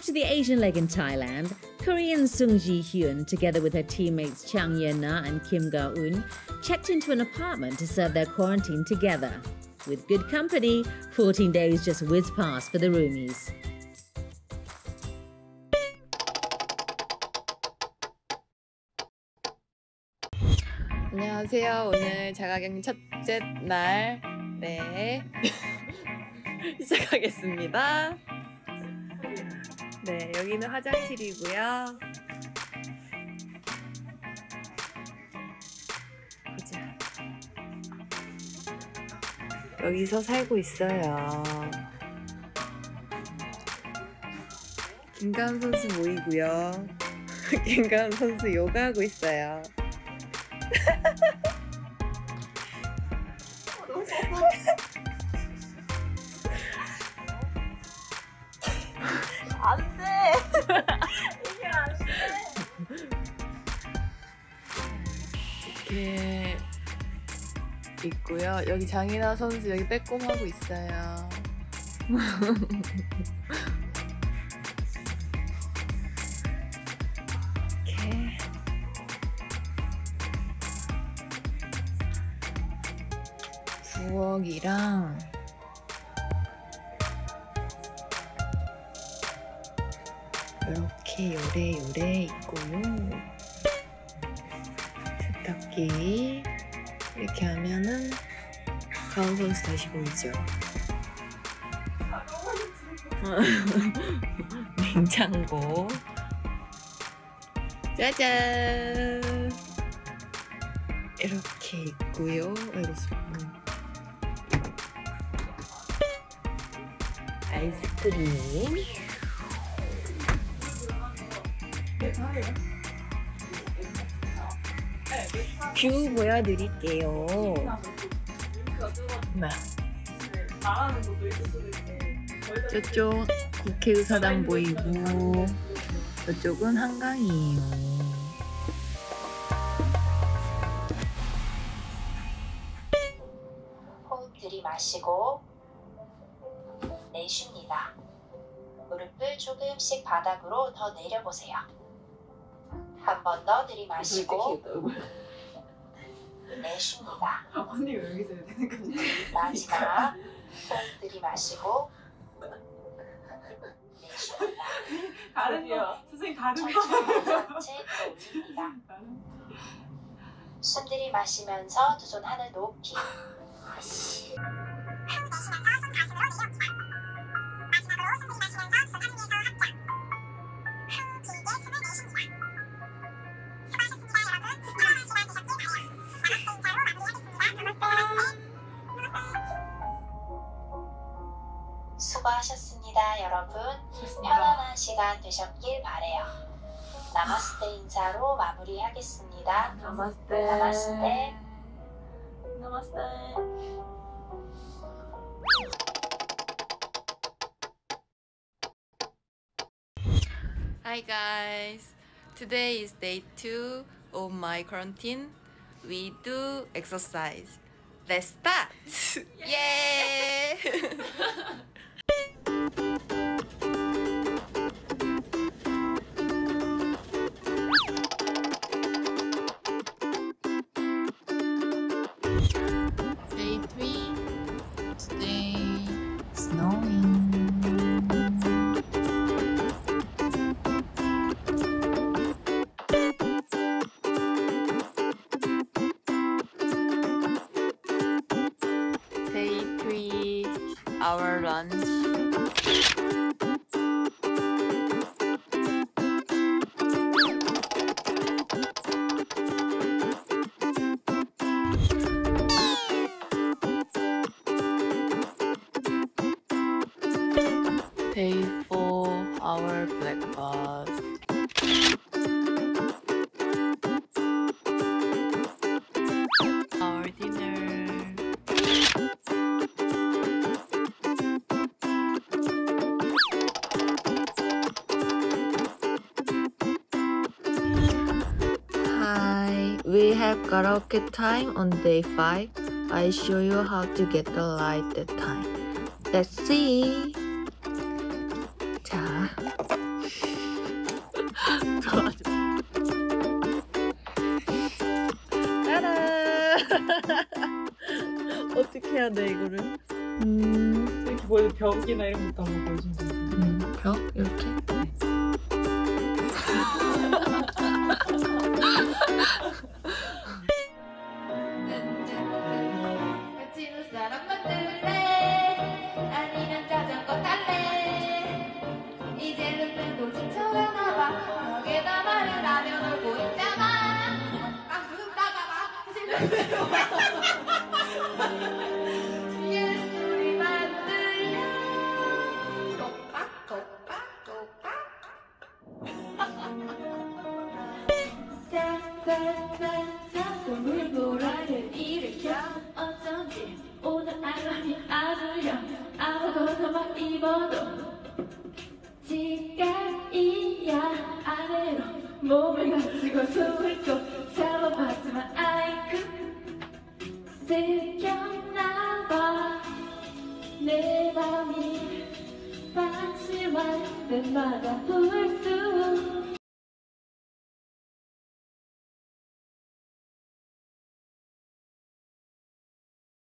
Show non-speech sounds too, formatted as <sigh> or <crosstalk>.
After the Asian leg in Thailand, Korean Sung Ji Hyun, together with her teammates Chang Ye Na and Kim Ga Un, checked into an apartment to serve their quarantine together. With good company, 14 days just whizzed past for the roomies. 안녕하세요. 오늘 자가격리 첫째 날, 네. <laughs> 시작하겠습니다. 네, 여기는 화장실이고요. 보자. 여기서 살고 있어요. 김가은 선수 모이고요. <laughs> 김가은 선수 요가하고 있어요. 이렇게 있고요. 여기 장인아 선수 여기 빼꼼하고 있어요. <laughs> 이렇게 부엌이랑 이렇게 요래 요래 있고요. 세탁기 이렇게 하면은 가운 선수 다시 보이죠? <laughs> 냉장고 짜잔 이렇게 있고요. 아이고 음. 아이스크림 view 보여드릴게요. 네. 저쪽 국회의사당 보이고 저쪽은 한강이에요. 호흡 들이마시고 내쉽니다. 무릎을 조금씩 바닥으로 더 내려보세요. 한 번 더 들이마시고 내쉽니다. 언니가 여기서 해야 되는 거지? 마지막 호흡 들이마시고 내쉽니다. 거 선생님 거 천천히 상체 올립니다. 숨 들이마시면서 두 손 하늘 높이 수고하셨습니다, 여러분. 편안한 시간 되셨길 바래요. 나마스테 인사로 마무리하겠습니다. 나마스테. 나마스테. 나마스테. Hi guys. Today is day 2 of my quarantine. We do exercise. Let's start. Yay! Our lunch. Day 4. Our breakfast. We have karaoke time on day 5. I show you how to get the light that time. Let's see. 자. 따란! 어떻게 해야 돼, 이거를? 음. 이렇게 보여 벽이나 이런 것도 한번 보여주면 돼. 음, 벽? 이렇게? 네. 사람 만들래? 아니면 자전거 탈래? 이제는 눈도 지쳐가나봐 벽에다 말을 하면 울고 있잖아. 아 그럼 나가봐 짜짜짜짜 물보라를 일으켜. 어쩐지 오늘 알람이 아주려 아무거나 막 입어도 지갑이야. 아래로 몸을 가지고 숨을 꼭 잡아봤지만 아이쿠 들켰나봐. 내 맘이 방심할 때마다 볼수